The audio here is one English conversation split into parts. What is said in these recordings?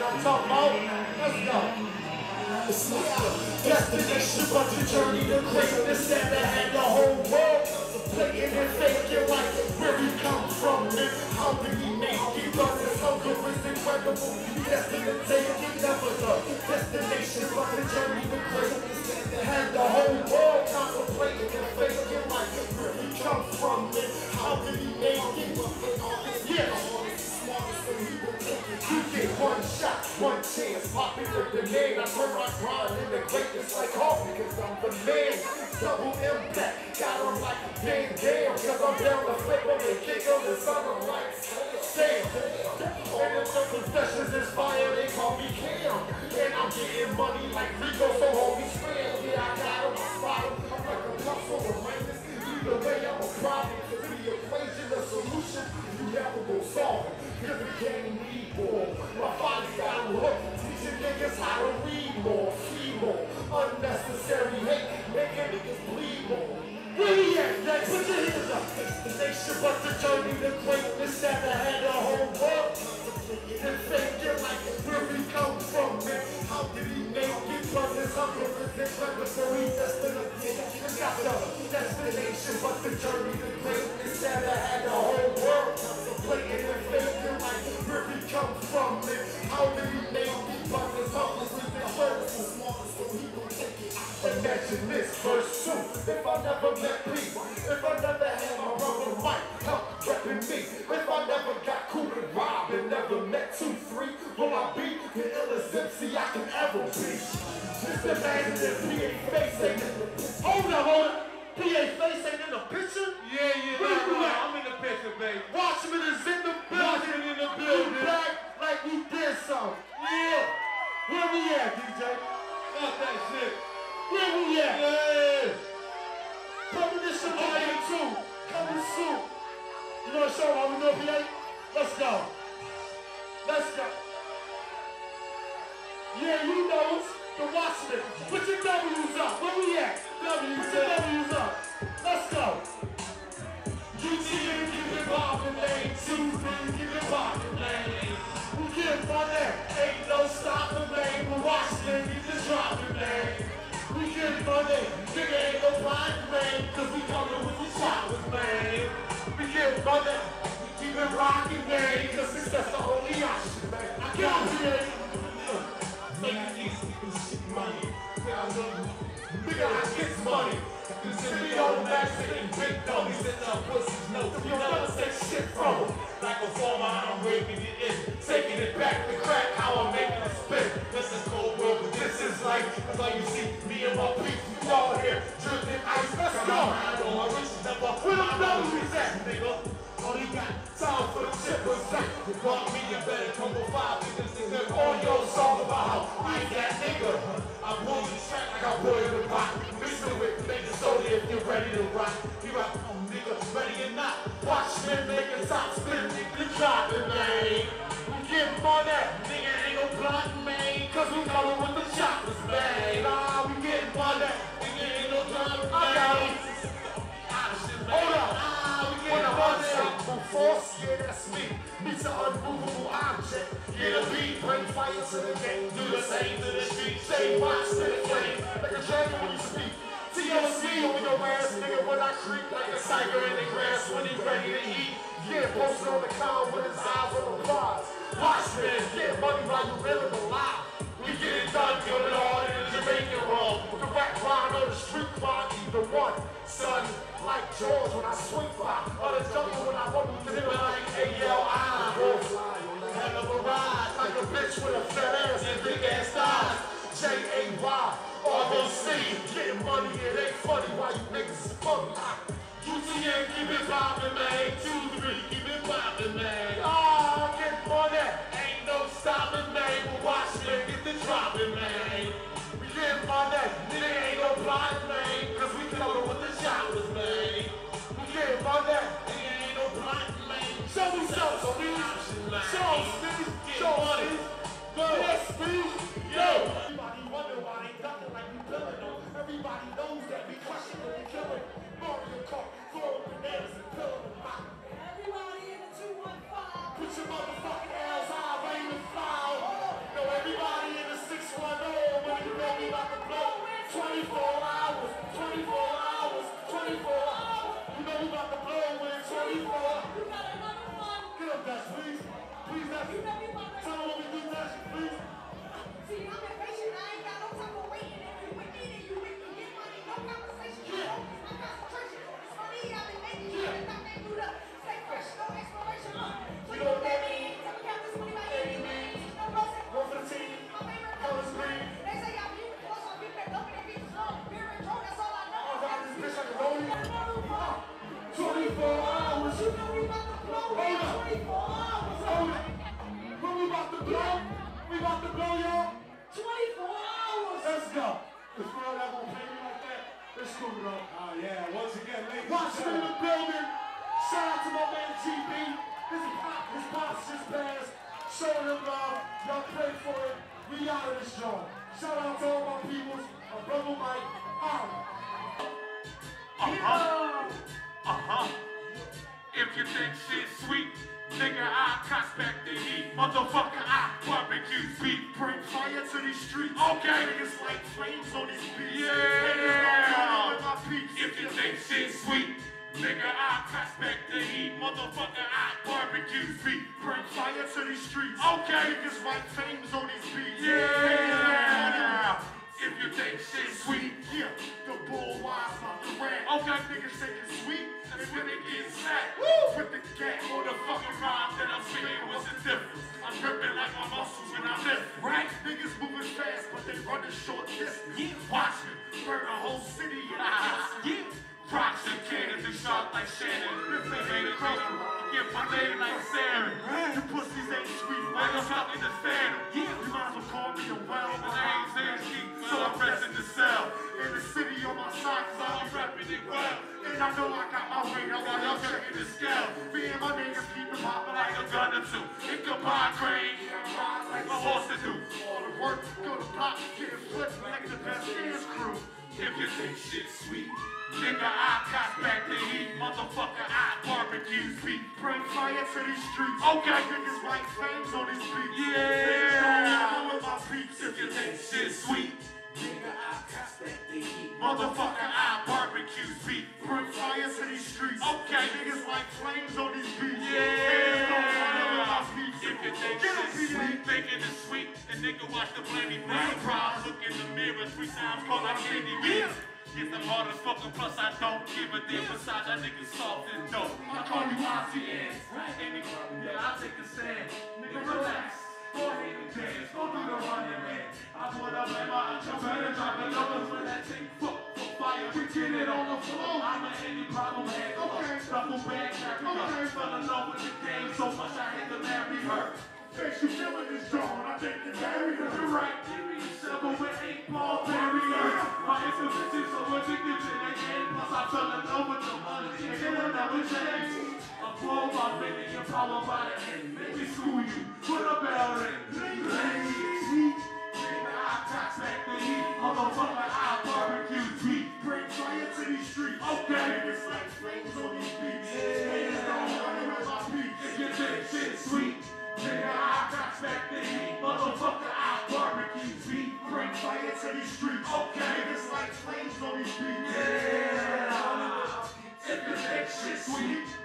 Let's go. It's not the destination, but the journey to greatness and to have the whole world playing and faking like pop it the name. I turn my grind into greatness like coffee, cause I'm the man. Double impact, got them like a damn damn, cause I'm down to flip them and kick them and son them like damn. And if the possessions is fire, they call me Cam. And I'm getting money like Rico, so homie spam. Yeah, I got them, I spot. I'm like a puzzle of randomness. Either way, I'm a problem. The equation, the solution, you never go solve it. Cause the game never met 2 3, will I be the illest MC I can ever be? Just imagine if PA face ain't Hold up, hold up. PA face ain't in the picture? Yeah, yeah, Where nah, you nah, at? I'm in the picture, baby. Watchman is in the building. Watchman in the building. We back like we did something. Yeah. Where we at, DJ? Fuck that shit. Where we at? Yeah. Premonition Volume 2, coming soon. You know what show how we know PA? Let's go. Let's go. Yeah, you know us, the Watchmen. Put your W's up. Where we at? W's Put your W's up. Let's go. You UTN, give it bobbing lane. Two, three, give it bobbing lane. We get money, ain't no stopping lane. We're Watchmen, get the dropping lane. We get money, nigga ain't no blind man, cause we coming with the showers, man. We get money, we keep it rocking, man, cause that's the only option, man. I get money. See me on the back sitting big dummies and the pussies know. You never take shit from them. Like a former, I'm raping it in. Taking it back to crack, how I'm making it spit. This is cold world, but this is life. That's why you see me and my people, we all here dripping ice. Let's go. Where the W's at, nigga? Only got time for the chippers. You want me, you better come with five niggas. Nigga, all your song about how I that nigga. I pull the track like I boil the pot. Mix it with niggas soda if you're ready to rock. You rock, oh nigga, ready or not. Watch me make a top spin, nigga, dropping, man. We get money, nigga ain't no plotting, man. Cause we coming with the choppers, man. Nah, we get money, nigga ain't no man. I got it. Hold up. When I'm unstoppable force, yeah, that's me. Meet an unmovable object. Get a beat, bring fire to the game. Do the same to TLC on your ass, nigga, when I creep like a tiger in the grass when he's ready to eat. Yeah, posted on the cloud with his eyes on the prize. Watch man, get money while you living alive. We get it done, it all in the Jamaican roll. The rap grind or the street grind, either one. Son, like George when I swing by, or the jungle when I rumble through it like A-L-I. Hell of a ride, like a bitch with a fat ass and big ass thighs. J-A-Y, R-O-C, getting money, it ain't funny why you niggas funny. UTN, keep it poppin', man. Two, three, keep it poppin', man. Ah, get money, ain't no stopping, man. But watch me get the dropping, man. We get money, nigga ain't no blind, man. Cause we coming with the showers, man. We get money, nigga ain't no blind, man. Show me some, Steve. Show Steve. Show Steve. Yes, Steve. Tell me what them do that, please. Man GB. His pop, his pops just passed. Showing him love. Y'all pray for it. We out of this joint. Shout out to all my peoples. My brother Mike. Out. Uh-huh. Uh-huh. If you think shit's sweet, nigga, I prospect the heat. Motherfucker, I barbecue beef. Bring fire to these streets. Okay. Niggas like flames on these beats. Yeah. If you think shit's sweet, nigga, I prospect the heat. Motherfucker, I barbecue beef. Bring fire to these streets. Okay. Niggas like flames on these beats. Yeah. If you think shit's sweet, Yeah, the bull wise about the rap. Okay. Niggas think it's sweet. and when it gets slapped, Woo! My name like Sarah. You pussies ain't sweet. Why you talking to Santa? Yeah, you might as well call me a well. My name's Angie, so I'm resting the cell. In the city on my side, cause I'm repping it well. And I know I got my weight, I got y'all checking the scale. Me and my niggas keep it poppin' Like a gun or two. It could buy grain. Like a horse to do. All the work, go to pop, get flipped like the best dance crew. If you think shit's sweet, nigga, I cock back the heat. Motherfucker, I barbecue beef. Bring fire to these streets. Okay. Niggas like flames on these beats. Yeah. With my peeps. If you think shit's sweet, Nigga, I prospect the heat. motherfucker, I barbecue beef. Bring fire to these streets. Okay. Niggas like flames on these beats. Yeah. If If you think shit's sweet, thinking it's sweet, the nigga watch the blamey brain cry. Look in the mirror three times, call out candy me. Get them hard as fucking, plus I don't give a damn. Besides, that nigga soft and dope. I call you ICN. Any yeah, I take a stand. Nigga, relax. Go ahead and dance. Go do the running man. I put up in my intro, better drop the numbers when that thing fuck fire. We get it on the floor. I'm an any problem head. Okay. Duffel bag, carry up. Fell in love with the game so much I had to marry her. The it'll never change. A blow by many, a problem by the end. You, put a bell ring. Ring, ring, sweet. Back the heat. Motherfucker, I barbecue beef. Bring fire to these streets. Okay. Niggas like flames on these beats. Niggas don't wanna with my peeps. If you think sweet, nigga, I cock back the heat. Motherfucker, I barbecue beef. Bring fire to these streets. Okay. Niggas like flames on these beats. Yeah. Sweet.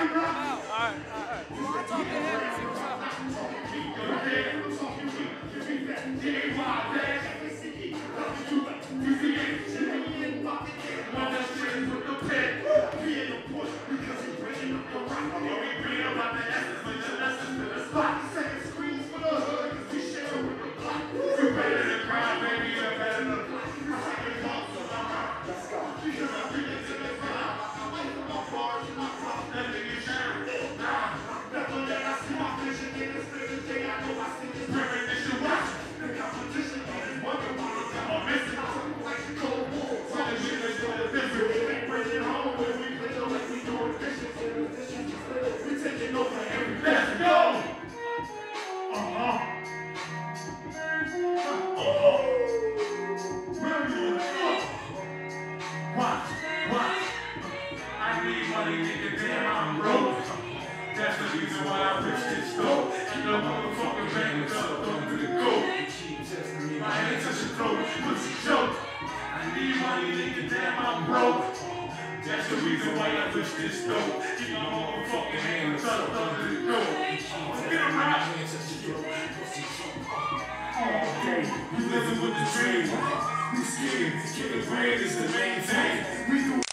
Bringing up need money, nigga, damn, I'm broke. That's the reason why I push this dope. Keep my motherfucking hands up under the goat. Get day, we living with the dream. We scared, getting bread is the main thing. We do